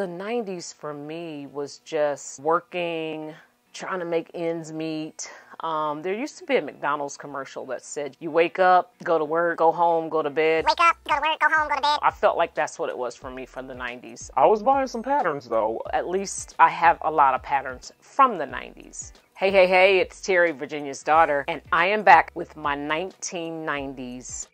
The 90s for me was just working, trying to make ends meet. Um, there used to be a McDonald's commercial that said, You wake up, go to work, go home, go to bed. Wake up, go to work, go home, go to bed. I felt like that's what it was for me from the 90s. I was buying some patterns though. At least I have a lot of patterns from the 90s. Hey, hey, hey, it's Terry, Virginia's daughter, and I am back with my 1990s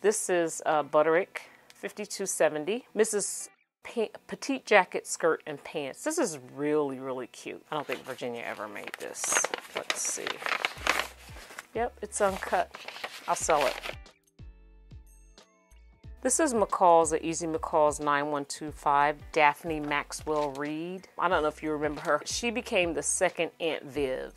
This is uh, Butterick 5270. Mrs. Pa- petite jacket, skirt, and pants. This is really, really cute. I don't think Virginia ever made this. Let's see. Yep, it's uncut. I'll sell it. This is McCall's, the Easy McCall's 9125, Daphne Maxwell Reid. I don't know if you remember her. She became the second Aunt Viv.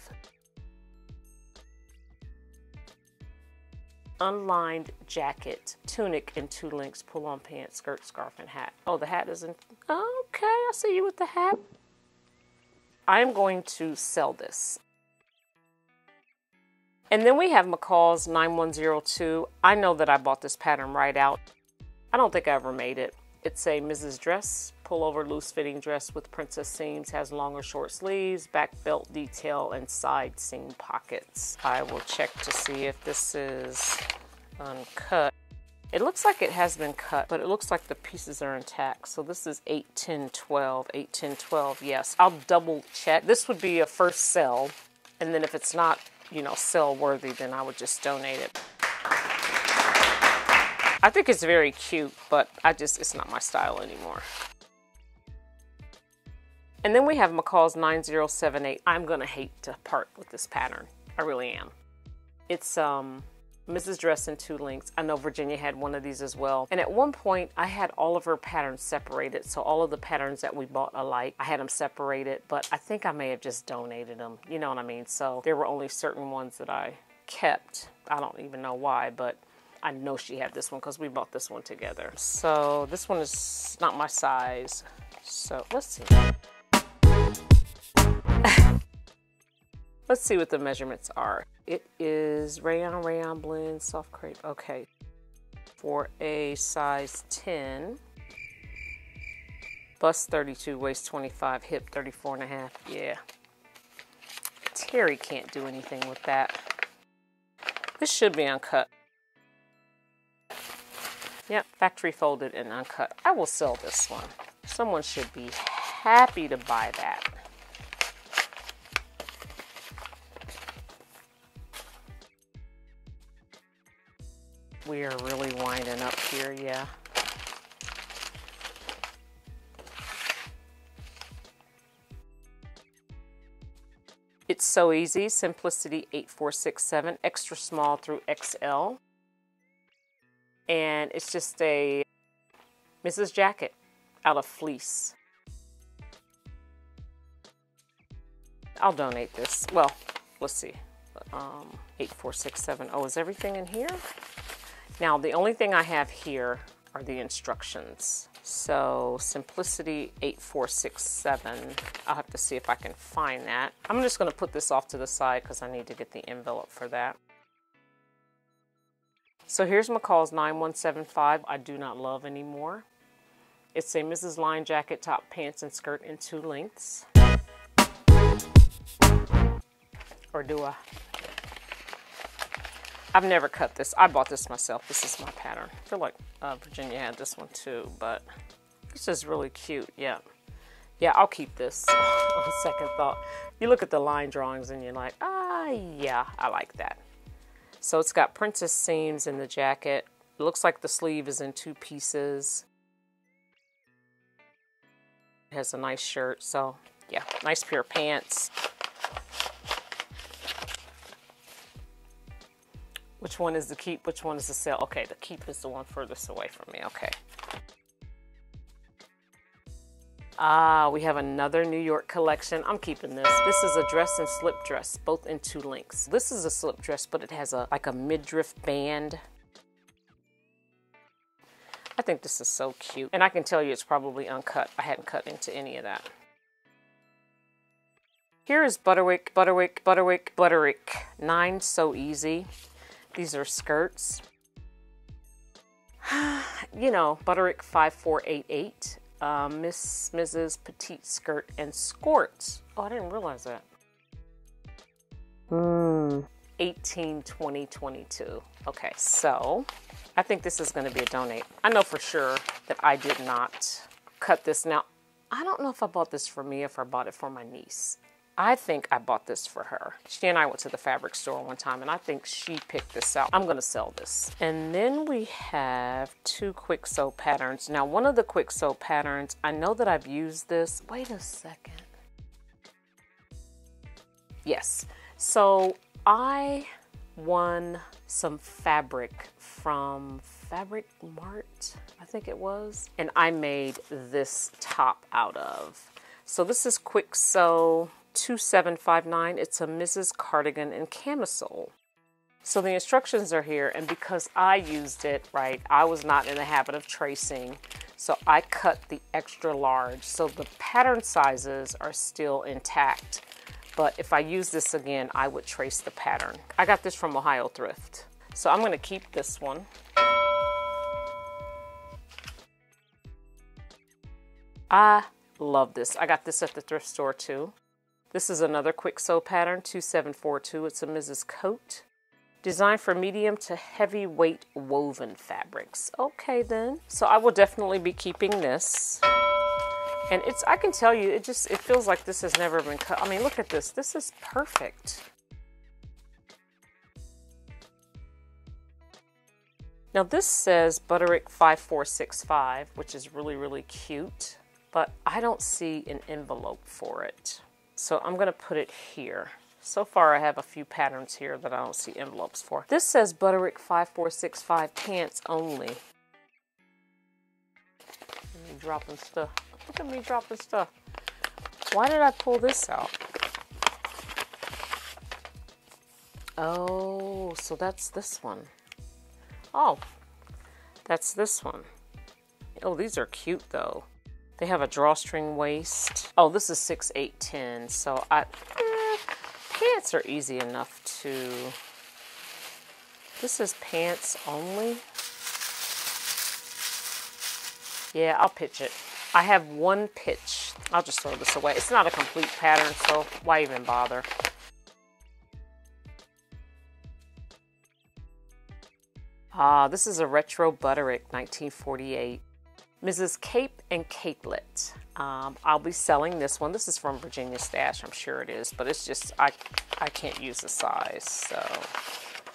Unlined jacket, tunic and two links, pull on pants, skirt, scarf, and hat. Oh, the hat isn't. Okay, I see you with the hat. I am going to sell this. And then we have McCall's 9102. I know that I bought this pattern right out. I don't think I ever made it. It's a Mrs. Dress pullover loose fitting dress with princess seams, has long or short sleeves, back belt detail, and side seam pockets. I will check to see if this is uncut. It looks like it has been cut, but it looks like the pieces are intact. So this is 8, 10, 12, 8, 10, 12. Yes, I'll double check. This would be a first sell. And then if it's not, you know, sell worthy, then I would just donate it. I think it's very cute, but I just, it's not my style anymore. And then we have McCall's 9078. I'm gonna hate to part with this pattern. I really am. It's um, Mrs. Dress in two links. I know Virginia had one of these as well. And at one point, I had all of her patterns separated. So all of the patterns that we bought alike, I had them separated, but I think I may have just donated them. You know what I mean? So there were only certain ones that I kept. I don't even know why, but I know she had this one because we bought this one together. So this one is not my size. So let's see. Let's see what the measurements are. It is rayon, rayon blend, soft crepe. Okay. For a size 10, bust 32, waist 25, hip 34 and a half. Yeah. Terry can't do anything with that. This should be uncut. Yep, factory folded and uncut. I will sell this one. Someone should be happy to buy that. We are really winding up here, yeah. It's so easy, Simplicity 8467, extra small through XL and it's just a Mrs. Jacket out of fleece. I'll donate this. Well, let's see. Um, 8467. Oh, is everything in here? Now, the only thing I have here are the instructions. So, Simplicity 8467. I'll have to see if I can find that. I'm just going to put this off to the side because I need to get the envelope for that. So here's McCall's 9175 I do not love anymore. It's a Mrs. Line jacket, top, pants, and skirt in two lengths. Or do I? I've never cut this. I bought this myself. This is my pattern. I feel like uh, Virginia had this one too, but this is really cute. Yeah. Yeah, I'll keep this on second thought. You look at the line drawings and you're like, ah, yeah, I like that. So it's got princess seams in the jacket. It looks like the sleeve is in two pieces. It has a nice shirt, so yeah, nice pair of pants. Which one is the keep? Which one is the sell? Okay, the keep is the one furthest away from me. Okay. Ah, we have another New York collection. I'm keeping this. This is a dress and slip dress, both in two links. This is a slip dress, but it has a like a midriff band. I think this is so cute. And I can tell you it's probably uncut. I hadn't cut into any of that. Here is Butterwick, Butterwick, Butterwick, Butterick. Nine So Easy. These are skirts. you know, Butterick 5488, uh, Miss Mrs. Petite Skirt and Skirts. Oh, I didn't realize that. Hmm. 18, 20, 22. Okay, so I think this is going to be a donate. I know for sure that I did not cut this. Now, I don't know if I bought this for me, if I bought it for my niece. I think I bought this for her. She and I went to the fabric store one time and I think she picked this out. I'm gonna sell this. And then we have two Kwik Sew patterns. Now one of the Kwik Sew patterns, I know that I've used this. Wait a second. Yes, so I won some fabric from Fabric Mart, I think it was, and I made this top out of. So this is Kwik Sew 2759. It's a Mrs. Cardigan and camisole. So the instructions are here, and because I used it, right, I was not in the habit of tracing, so I cut the extra large. So the pattern sizes are still intact, but if I use this again, I would trace the pattern. I got this from Ohio Thrift. So I'm gonna keep this one. I love this. I got this at the thrift store too. This is another Kwik Sew pattern, 2742. It's a Mrs. Coat. Designed for medium to heavy weight woven fabrics. Okay then. So I will definitely be keeping this. And it's, I can tell you, it just, it feels like this has never been cut. I mean, look at this. This is perfect. Now this says Butterick 5465, which is really, really cute, but I don't see an envelope for it. So I'm gonna put it here. So far I have a few patterns here that I don't see envelopes for. This says Butterick 5465 pants only. Me dropping stuff. Look at me dropping stuff. Why did I pull this out? Oh, so that's this one. Oh, that's this one. Oh, these are cute though. They have a drawstring waist. Oh, this is 6, 8, 10. So I, eh, pants are easy enough to, this is pants only. Yeah, I'll pitch it. I have one pitch. I'll just throw this away. It's not a complete pattern, so why even bother? Ah, this is a retro Butterick 1948. Mrs. Cape and Capelet. Um, I'll be selling this one. This is from Virginia Stash, I'm sure it is, but it's just, I, I can't use the size, so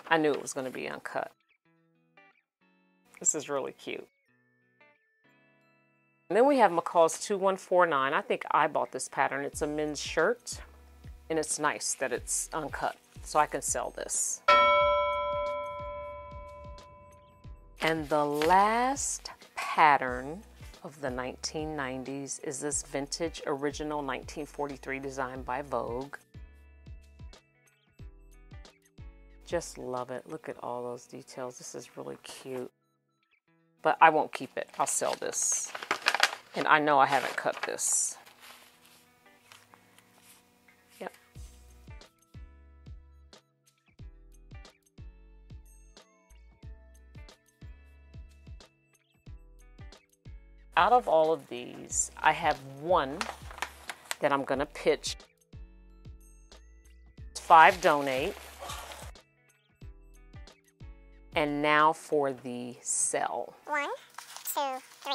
I knew it was going to be uncut. This is really cute. And then we have McCall's 2149. I think I bought this pattern. It's a men's shirt, and it's nice that it's uncut, so I can sell this. And the last pattern of the 1990s is this vintage original 1943 design by Vogue. Just love it. Look at all those details. This is really cute. But I won't keep it. I'll sell this. And I know I haven't cut this. Out of all of these, I have one that I'm gonna pitch. Five donate. And now for the sell. One, two, three,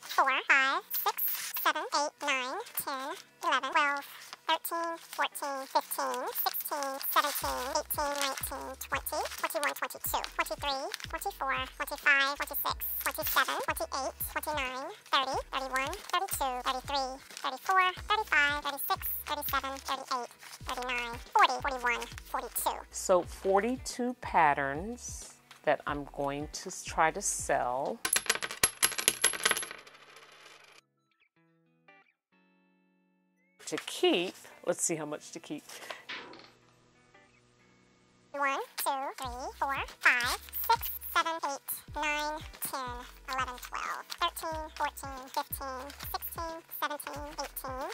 four, five, six, seven, eight, nine, ten, eleven, twelve. 13, 14, 15, 16, 17, 18, 19, 20, 21, 22, 23, 24, 25, 26, 27, 28, 29, 30, 31, 32, 33, 34, 35, 36, 37, 38, 39, 40, 41, 42. So 42 patterns that I'm going to try to sell. To keep. Let's see how much to keep. 1, 2, 3, 4, 5, 6, 7, 8, 9, 10, 11, 12, 13, 14, 15, 16, 17, 18,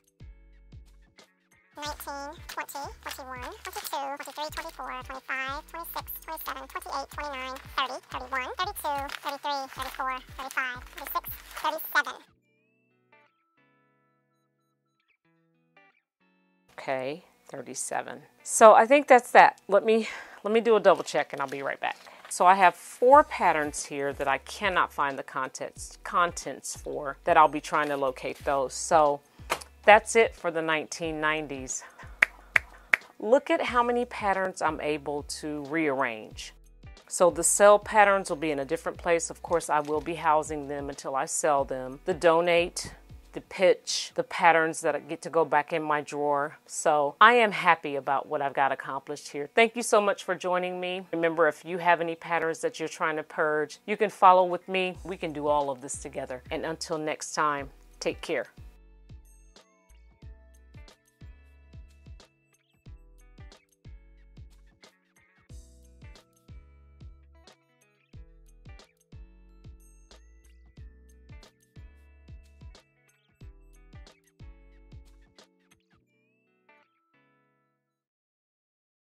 19, 19, 20, 21, 22, 23, 24, 25, 26, 27, 28, 29, 30, 31, 32, 33, 34, 35, 36, 37. Okay, 37. So I think that's that. Let me let me do a double check and I'll be right back. So I have four patterns here that I cannot find the contents contents for that I'll be trying to locate those. So that's it for the 1990s. Look at how many patterns I'm able to rearrange. So the sell patterns will be in a different place. Of course, I will be housing them until I sell them. The donate, the pitch, the patterns that I get to go back in my drawer. So I am happy about what I've got accomplished here. Thank you so much for joining me. Remember, if you have any patterns that you're trying to purge, you can follow with me. We can do all of this together. And until next time, take care.